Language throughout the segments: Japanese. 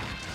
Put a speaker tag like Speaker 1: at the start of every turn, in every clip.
Speaker 1: Thank you.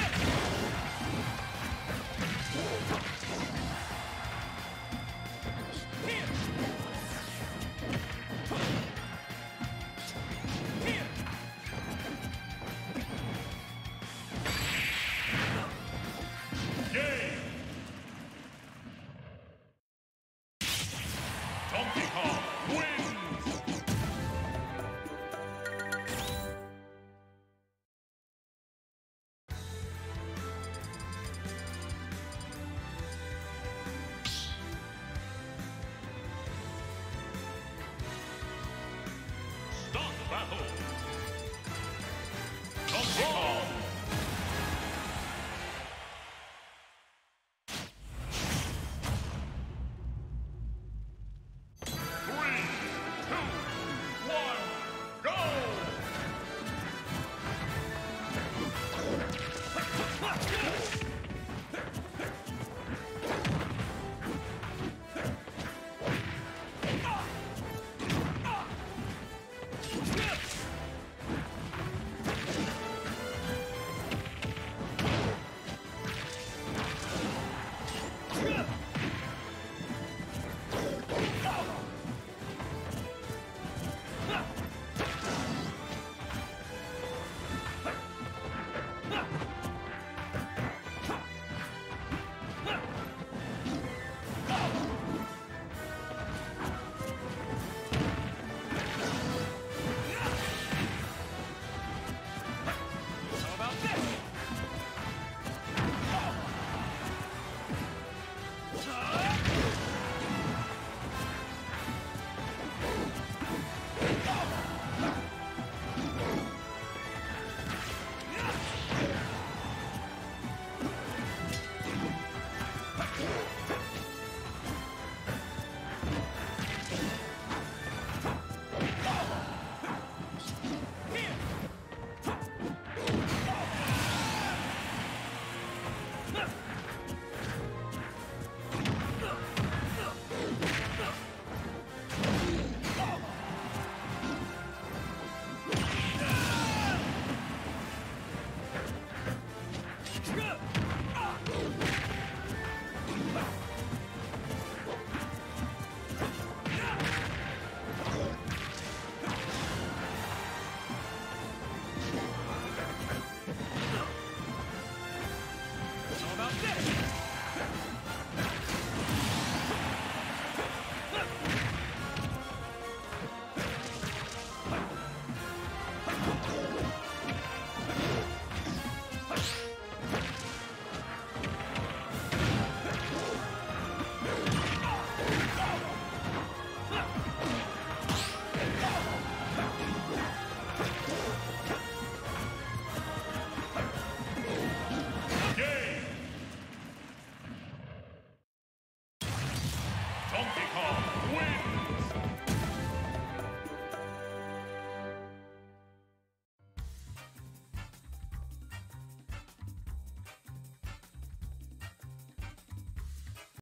Speaker 1: おおっ Hall.